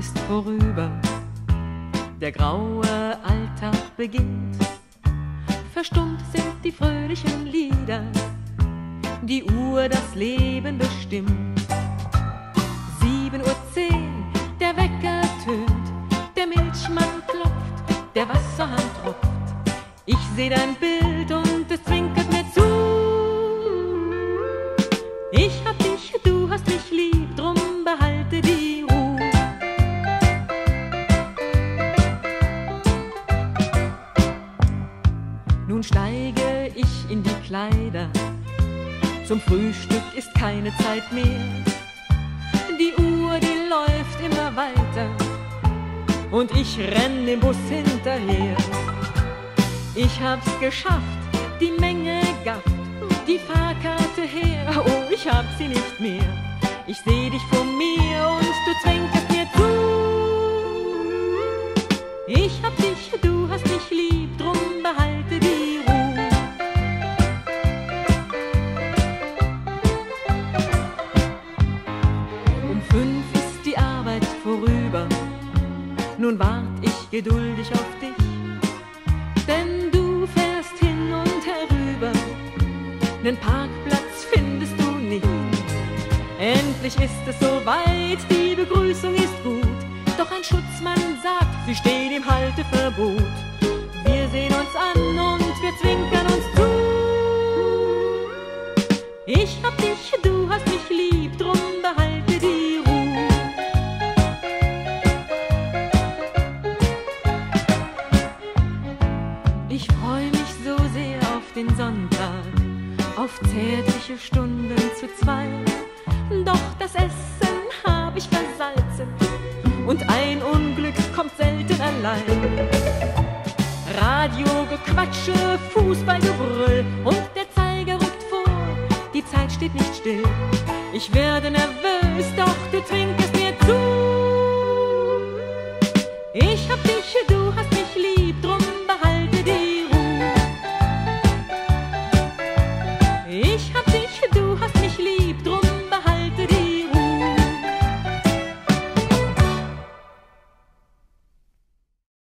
ist vorüber, der graue Alltag beginnt. Verstummt sind die fröhlichen Lieder, die Uhr das Leben bestimmt. Sieben Uhr zehn, der Wecker tönt, der Milchmann klopft, der Wasserhahn tropft. Ich seh dein Bild Nun steige ich in die Kleider. Zum Frühstück ist keine Zeit mehr. Die Uhr, die läuft immer weiter. Und ich renn dem Bus hinterher. Ich hab's geschafft, die Menge gafft, die Fahrkarte her, oh, ich hab sie nicht mehr. Ich seh dich vor mir und du zwinkerst mir zu. Ich hab nun wart ich geduldig auf dich, denn du fährst hin und herüber, nen Parkplatz findest du nicht. Endlich ist es soweit, die Begrüßung ist gut, doch ein Schutzmann sagt, sie steht im Halteverbot. Wir sehen uns an und wir zwinkern uns zu. Sonntag, auf zärtliche Stunden zu zweit. Doch das Essen hab ich versalzen und ein Unglück kommt selten allein. Radiogequatsche, Fußballgebrüll und der Zeiger rückt vor, die Zeit steht nicht still. Ich werde nervös,